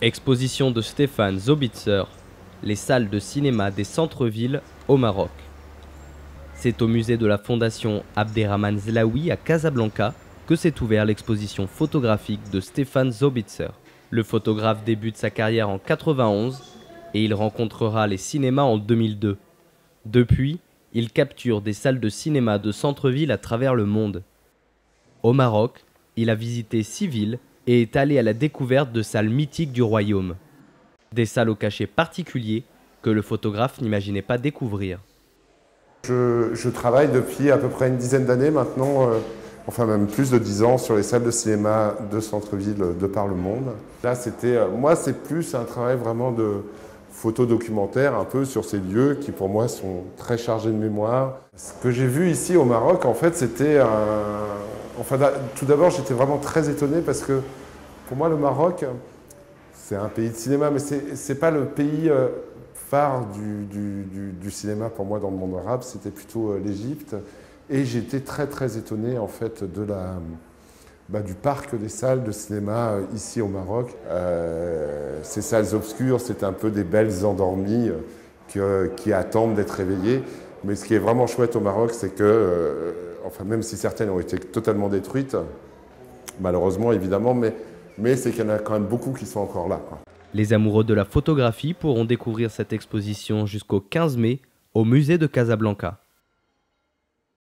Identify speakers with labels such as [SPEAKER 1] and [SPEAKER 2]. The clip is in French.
[SPEAKER 1] Exposition de Stéphane Zobitzer, les salles de cinéma des centres-villes au Maroc. C'est au musée de la Fondation Abderrahman Zlaoui à Casablanca que s'est ouverte l'exposition photographique de Stéphane Zobitzer. Le photographe débute sa carrière en 91 et il rencontrera les cinémas en 2002. Depuis, il capture des salles de cinéma de centre-ville à travers le monde. Au Maroc, il a visité six villes et est allé à la découverte de salles mythiques du royaume. Des salles au cachet particulier que le photographe n'imaginait pas découvrir.
[SPEAKER 2] Je, travaille depuis à peu près une dizaine d'années maintenant, euh, enfin même plus de dix ans, sur les salles de cinéma de centre-ville de par le monde. Là, c'était, euh, moi, c'est plus un travail vraiment de photo documentaire, un peu sur ces lieux qui pour moi sont très chargés de mémoire. Ce que j'ai vu ici au Maroc, en fait, c'était un, Enfin, tout d'abord, j'étais vraiment très étonné parce que pour moi, le Maroc, c'est un pays de cinéma, mais ce n'est pas le pays euh, phare du, cinéma pour moi dans le monde arabe, c'était plutôt euh, l'Égypte. Et j'étais très très étonné en fait de la, bah, du parc des salles de cinéma euh, ici au Maroc. ces salles obscures, c'est un peu des belles endormies qui attendent d'être réveillées. Mais ce qui est vraiment chouette au Maroc, c'est que enfin même si certaines ont été totalement détruites, malheureusement évidemment, mais, mais c'est qu'il y en a quand même beaucoup qui sont encore là.
[SPEAKER 1] Les amoureux de la photographie pourront découvrir cette exposition jusqu'au 15 mai au musée de Casablanca.